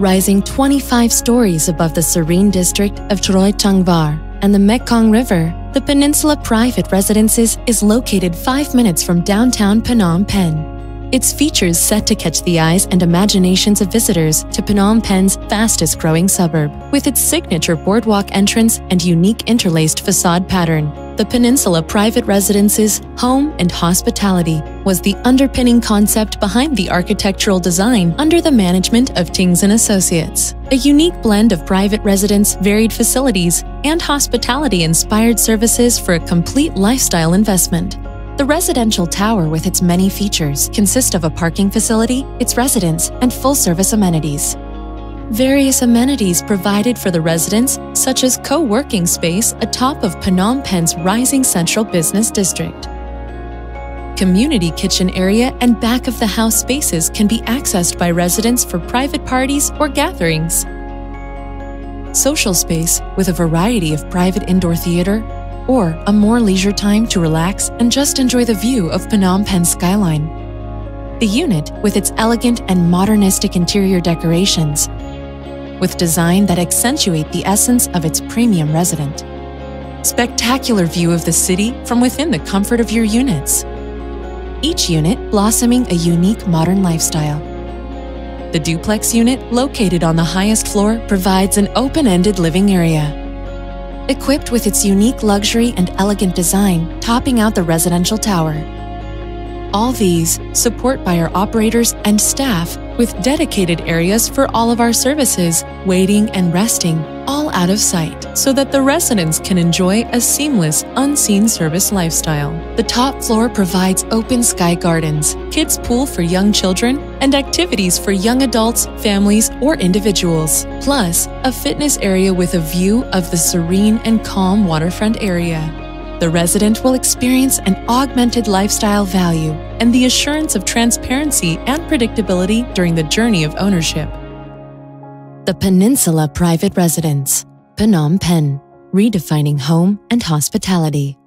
Rising 25 stories above the serene district of Chroy Changvar and the Mekong River, the Peninsula Private Residences is located 5 minutes from downtown Phnom Penh. Its features set to catch the eyes and imaginations of visitors to Phnom Penh's fastest growing suburb. With its signature boardwalk entrance and unique interlaced facade pattern, the Peninsula Private Residences, Home and Hospitality was the underpinning concept behind the architectural design under the management of Tings & Associates. A unique blend of private residence, varied facilities, and hospitality-inspired services for a complete lifestyle investment. The residential tower with its many features consists of a parking facility, its residence, and full-service amenities. Various amenities provided for the residents, such as co-working space atop of Phnom Penh's rising central business district. Community kitchen area and back of the house spaces can be accessed by residents for private parties or gatherings. Social space with a variety of private indoor theater, or a more leisure time to relax and just enjoy the view of Phnom Penh skyline. The unit, with its elegant and modernistic interior decorations, with design that accentuate the essence of its premium resident. Spectacular view of the city from within the comfort of your units. Each unit blossoming a unique modern lifestyle. The duplex unit, located on the highest floor, provides an open-ended living area equipped with its unique luxury and elegant design, topping out the residential tower. All these support by our operators and staff with dedicated areas for all of our services, waiting and resting, all out of sight, so that the residents can enjoy a seamless, unseen service lifestyle. The top floor provides open sky gardens, kids' pool for young children, and activities for young adults, families, or individuals, plus a fitness area with a view of the serene and calm waterfront area the resident will experience an augmented lifestyle value and the assurance of transparency and predictability during the journey of ownership. The Peninsula Private Residence, Phnom Penh, redefining home and hospitality.